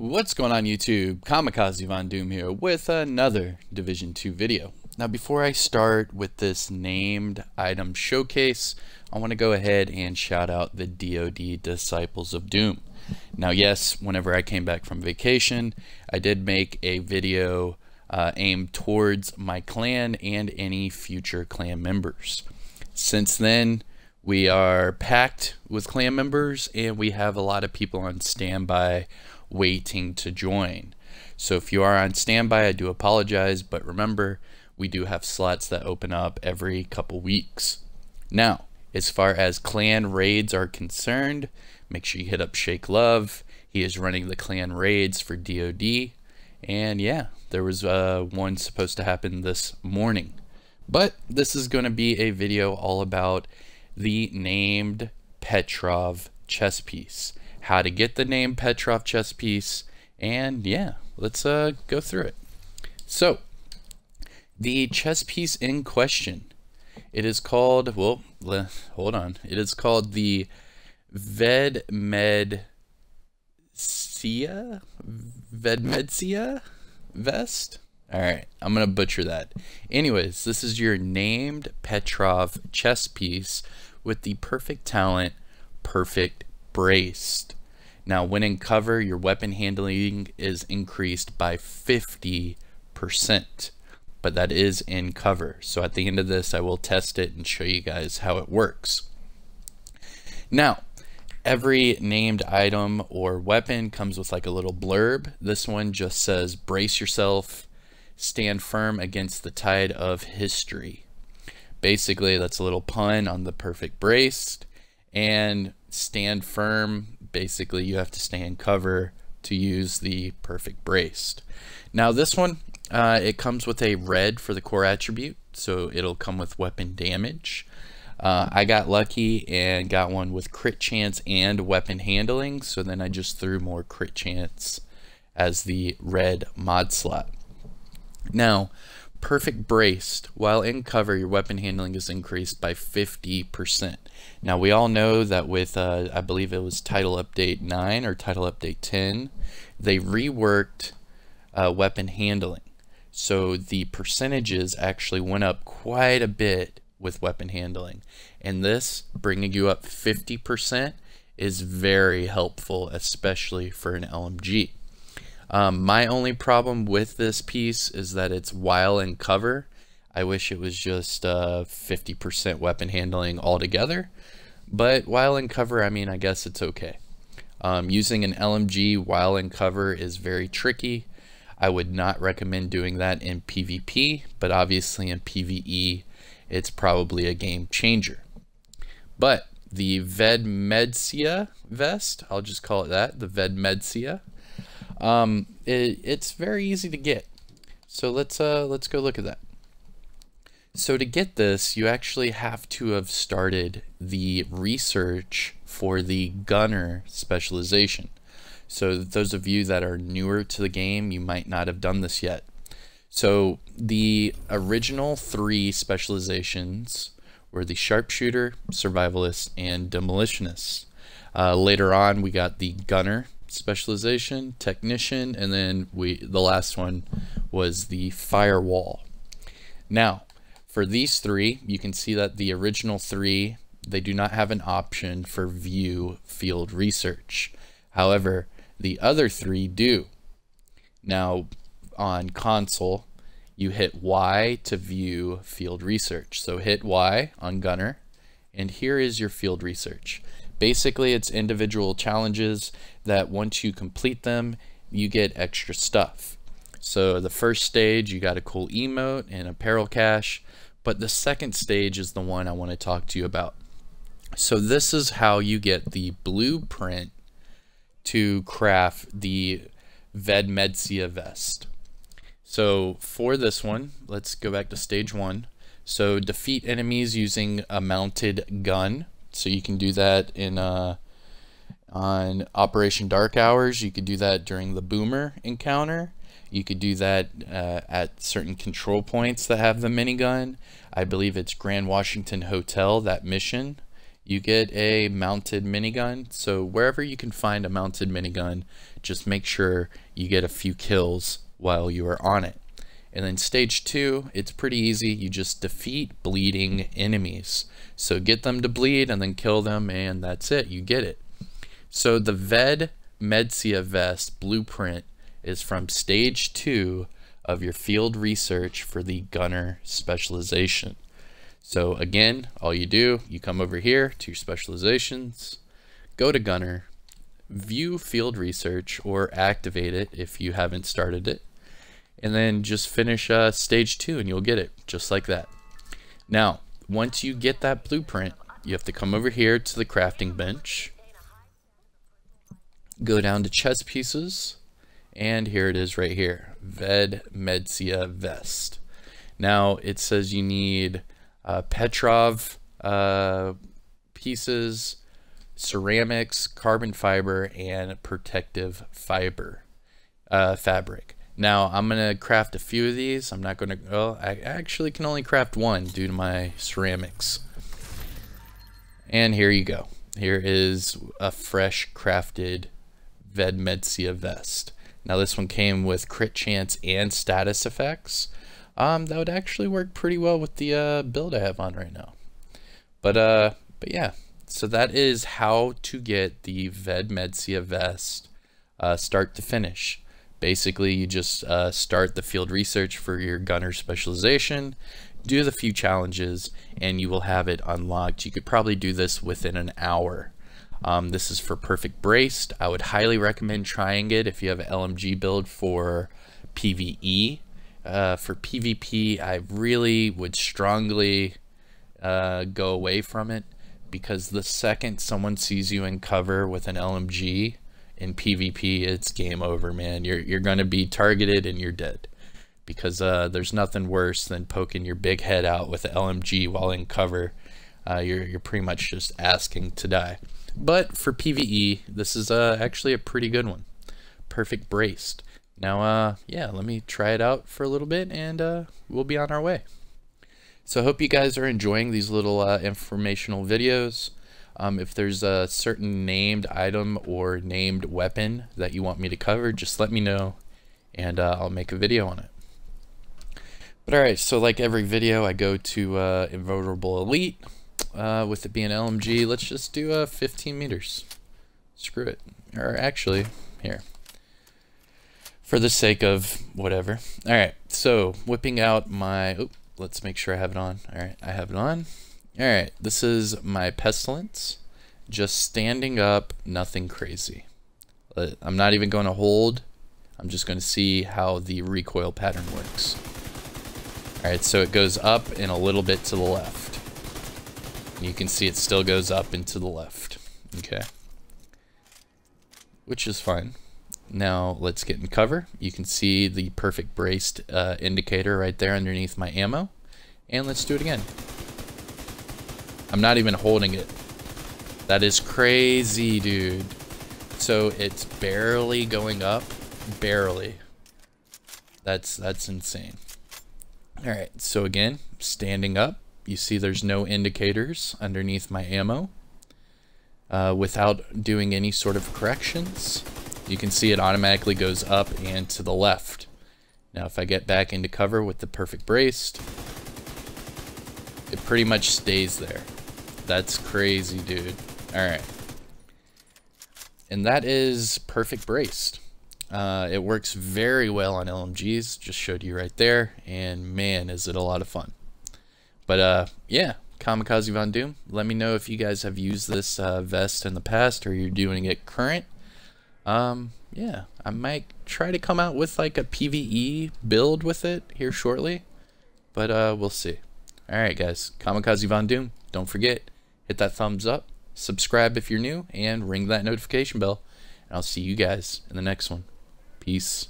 What's going on YouTube? Kamikaze Von Doom here with another Division 2 video. Now before I start with this named item showcase, I want to go ahead and shout out the DoD Disciples of Doom. Now yes, whenever I came back from vacation, I did make a video uh, aimed towards my clan and any future clan members. Since then, we are packed with clan members and we have a lot of people on standby waiting to join. So if you are on standby, I do apologize, but remember, we do have slots that open up every couple weeks. Now, as far as clan raids are concerned, make sure you hit up Shake Love. He is running the clan raids for DoD. And yeah, there was uh, one supposed to happen this morning. But this is going to be a video all about the named Petrov chest piece how to get the name Petrov chest piece, and yeah, let's uh, go through it. So, the chest piece in question, it is called, well, hold on, it is called the Vedmedsia, Vedmedsia vest? Alright, I'm going to butcher that. Anyways, this is your named Petrov chest piece with the perfect talent, perfect braced. Now, when in cover, your weapon handling is increased by 50%, but that is in cover. So at the end of this, I will test it and show you guys how it works. Now, every named item or weapon comes with like a little blurb. This one just says, brace yourself, stand firm against the tide of history. Basically, that's a little pun on the perfect braced and stand firm. Basically, you have to stay in cover to use the perfect braced. Now this one, uh, it comes with a red for the core attribute, so it'll come with weapon damage. Uh, I got lucky and got one with crit chance and weapon handling, so then I just threw more crit chance as the red mod slot. Now, perfect braced. While in cover, your weapon handling is increased by 50%. Now, we all know that with, uh, I believe it was Title Update 9 or Title Update 10, they reworked uh, weapon handling. So the percentages actually went up quite a bit with weapon handling. And this, bringing you up 50%, is very helpful, especially for an LMG. Um, my only problem with this piece is that it's while in cover. I wish it was just 50% uh, weapon handling altogether. But while in cover, I mean, I guess it's okay. Um, using an LMG while in cover is very tricky. I would not recommend doing that in PvP, but obviously in PvE, it's probably a game changer. But the Vedmedsia vest, I'll just call it that, the Vedmedsia, um, it, it's very easy to get. So let's uh, let's go look at that. So to get this, you actually have to have started the research for the gunner specialization. So those of you that are newer to the game, you might not have done this yet. So the original three specializations were the sharpshooter, survivalist, and demolitionist. Uh, later on, we got the gunner specialization, technician, and then we the last one was the firewall. Now, for these three, you can see that the original three, they do not have an option for view field research. However, the other three do. Now, on console, you hit Y to view field research. So hit Y on Gunner, and here is your field research. Basically, it's individual challenges that once you complete them, you get extra stuff. So the first stage, you got a cool emote and apparel cache, but the second stage is the one I want to talk to you about. So this is how you get the blueprint to craft the Vedmedsia vest. So for this one, let's go back to stage one. So defeat enemies using a mounted gun. So you can do that in uh, on Operation Dark Hours. You could do that during the Boomer encounter. You could do that uh, at certain control points that have the minigun. I believe it's Grand Washington Hotel, that mission. you get a mounted minigun. So wherever you can find a mounted minigun, just make sure you get a few kills while you are on it. And then stage two, it's pretty easy. You just defeat bleeding enemies. So get them to bleed and then kill them and that's it. You get it. So the VED Medcia vest blueprint is from stage two of your field research for the gunner specialization. So again, all you do, you come over here to your specializations, go to gunner, view field research or activate it if you haven't started it and then just finish uh, stage two and you'll get it just like that. Now, once you get that blueprint, you have to come over here to the crafting bench, go down to chest pieces, and here it is right here, Ved Medcia Vest. Now, it says you need uh, Petrov uh, pieces, ceramics, carbon fiber, and protective fiber uh, fabric. Now I'm gonna craft a few of these. I'm not gonna, well, I actually can only craft one due to my ceramics. And here you go. Here is a fresh crafted Vedmetzia vest. Now this one came with crit chance and status effects. Um, that would actually work pretty well with the uh, build I have on right now. But uh, but yeah, so that is how to get the Vedmetzia vest uh, start to finish. Basically, you just uh, start the field research for your gunner specialization, do the few challenges, and you will have it unlocked. You could probably do this within an hour. Um, this is for perfect braced. I would highly recommend trying it if you have an LMG build for PvE. Uh, for PvP, I really would strongly uh, go away from it because the second someone sees you in cover with an LMG, in PvP, it's game over, man. You're you're gonna be targeted and you're dead. Because uh, there's nothing worse than poking your big head out with an LMG while in cover. Uh, you're you're pretty much just asking to die. But for PVE, this is uh, actually a pretty good one. Perfect braced. Now, uh, yeah, let me try it out for a little bit and uh, we'll be on our way. So I hope you guys are enjoying these little uh, informational videos. Um, if there's a certain named item or named weapon that you want me to cover, just let me know and uh, I'll make a video on it. But alright, so like every video, I go to uh, Invulnerable Elite. Uh, with it being LMG, let's just do uh, 15 meters. Screw it. Or actually, here. For the sake of whatever. Alright, so whipping out my... Oh, let's make sure I have it on. Alright, I have it on. Alright, this is my Pestilence. Just standing up, nothing crazy. Uh, I'm not even going to hold. I'm just going to see how the recoil pattern works. Alright, so it goes up and a little bit to the left. And you can see it still goes up and to the left. Okay. Which is fine. Now let's get in cover. You can see the perfect braced uh, indicator right there underneath my ammo. And let's do it again. I'm not even holding it. That is crazy, dude. So it's barely going up. Barely. That's that's insane. Alright, so again, standing up. You see there's no indicators underneath my ammo. Uh, without doing any sort of corrections. You can see it automatically goes up and to the left. Now if I get back into cover with the perfect braced, it pretty much stays there. That's crazy, dude. Alright. And that is perfect braced. Uh, it works very well on LMGs. Just showed you right there. And man, is it a lot of fun. But uh, yeah, Kamikaze Von Doom. Let me know if you guys have used this uh, vest in the past or you're doing it current. Um, yeah, I might try to come out with like a PvE build with it here shortly. But uh, we'll see. Alright guys, Kamikaze Von Doom. Don't forget, hit that thumbs up, subscribe if you're new, and ring that notification bell. And I'll see you guys in the next one. Peace.